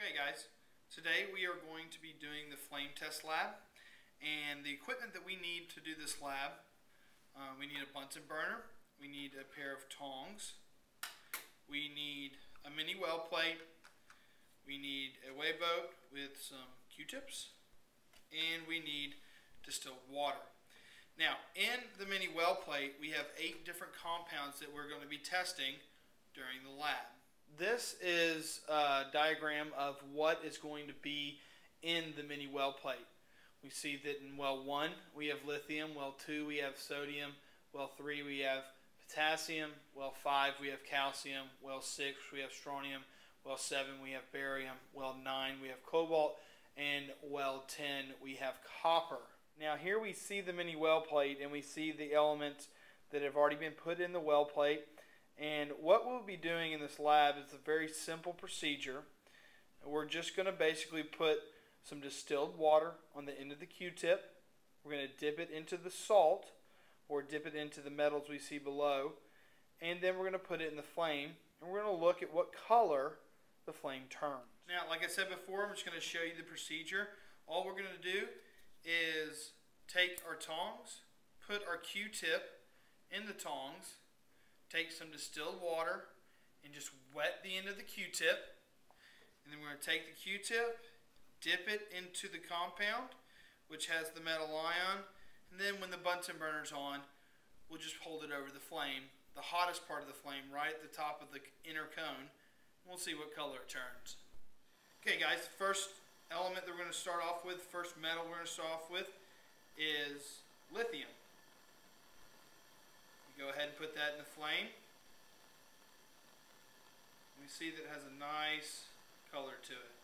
Okay guys, today we are going to be doing the flame test lab and the equipment that we need to do this lab, uh, we need a Bunsen burner, we need a pair of tongs, we need a mini well plate, we need a weigh boat with some q-tips, and we need distilled water. Now, in the mini well plate, we have eight different compounds that we're going to be testing during the lab. This is a diagram of what is going to be in the mini well plate. We see that in well 1 we have lithium, well 2 we have sodium, well 3 we have potassium, well 5 we have calcium, well 6 we have strontium, well 7 we have barium, well 9 we have cobalt, and well 10 we have copper. Now here we see the mini well plate and we see the elements that have already been put in the well plate and what we'll be doing in this lab is a very simple procedure. We're just going to basically put some distilled water on the end of the Q-tip. We're going to dip it into the salt or dip it into the metals we see below. And then we're going to put it in the flame and we're going to look at what color the flame turns. Now, like I said before, I'm just going to show you the procedure. All we're going to do is take our tongs, put our Q-tip in the tongs, take some distilled water and just wet the end of the Q-tip. And then we're going to take the Q-tip, dip it into the compound, which has the metal ion. And then when the Bunsen burner's on, we'll just hold it over the flame, the hottest part of the flame, right at the top of the inner cone. We'll see what color it turns. Okay guys, the first element that we're going to start off with, first metal we're going to start off with, is lithium. You go ahead and put that in the flame. We see that it has a nice color to it.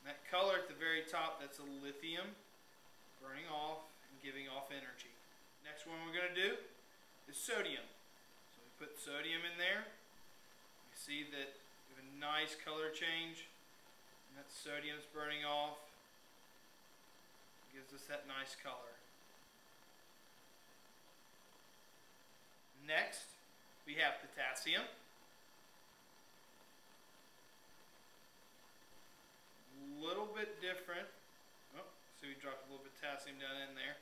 And that color at the very top, that's a lithium burning off and giving off energy. Next one we're going to do is sodium. So we put sodium in there. You see that we have a nice color change. And that sodium's burning off. It gives us that nice color. Next, we have potassium. A little bit different. Oh, so we dropped a little potassium down in there.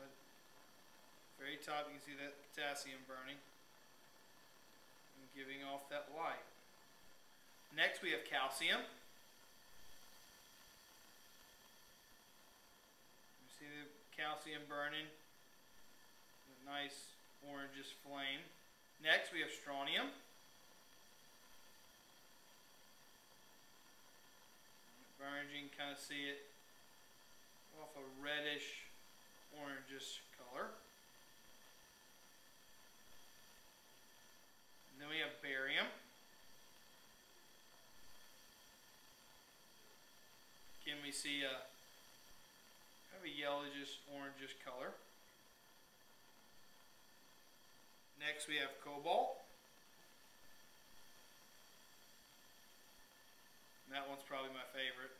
But very top, you can see that potassium burning and giving off that light. Next, we have calcium. You see the calcium burning nice orangish flame. Next we have strontium. Burns, you can kind of see it off a reddish orangish color. And then we have barium. Again, we see a kind of a yellowish orangish color. Next we have cobalt. And that one's probably my favorite.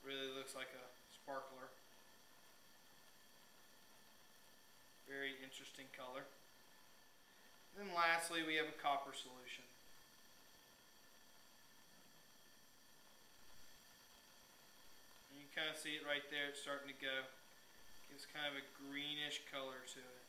Really looks like a sparkler. Very interesting color. Then lastly we have a copper solution. And you kind of see it right there, it's starting to go. Gives kind of a greenish color to it.